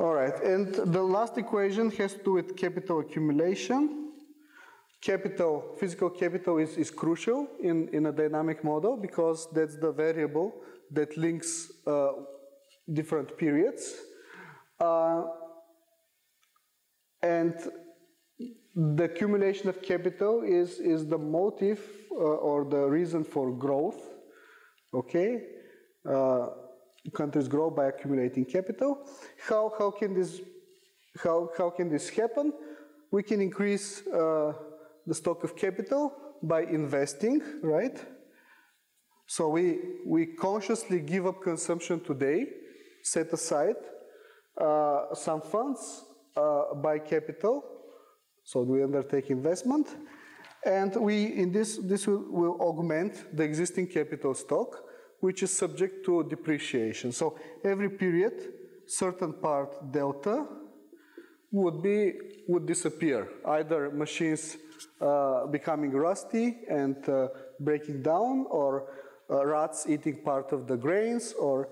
All right, and the last equation has to do with capital accumulation. Capital, physical capital is, is crucial in, in a dynamic model because that's the variable that links uh, different periods. Uh, and the accumulation of capital is, is the motive uh, or the reason for growth, okay? Countries grow by accumulating capital. How, how, can, this, how, how can this happen? We can increase uh, the stock of capital by investing, right? So we, we consciously give up consumption today, set aside uh, some funds, uh, buy capital, so we undertake investment, and we in this this will, will augment the existing capital stock, which is subject to depreciation. So every period, certain part delta would be would disappear. Either machines uh, becoming rusty and uh, breaking down, or uh, rats eating part of the grains, or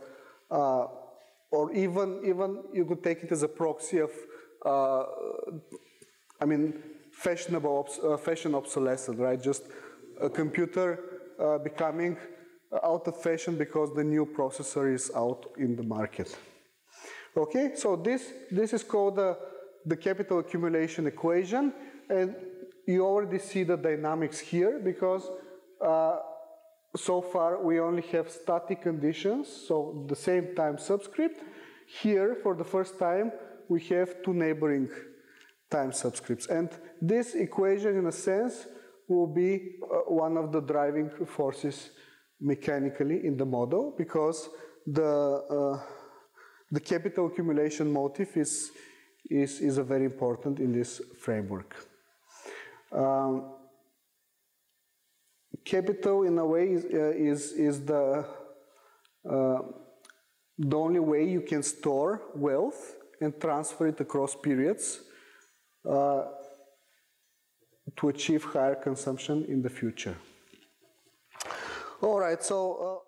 uh, or even even you could take it as a proxy of uh, I mean, fashionable obs uh, fashion obsolescence, right? Just a computer becoming out of fashion because the new processor is out in the market. Okay, so this, this is called the, the capital accumulation equation, and you already see the dynamics here because uh, so far we only have static conditions, so the same time subscript. Here, for the first time, we have two neighboring time subscripts. And this equation, in a sense, will be uh, one of the driving forces mechanically in the model because the, uh, the capital accumulation motive is, is, is a very important in this framework. Um, capital, in a way, is, uh, is, is the, uh, the only way you can store wealth and transfer it across periods uh, to achieve higher consumption in the future. All right, so. Uh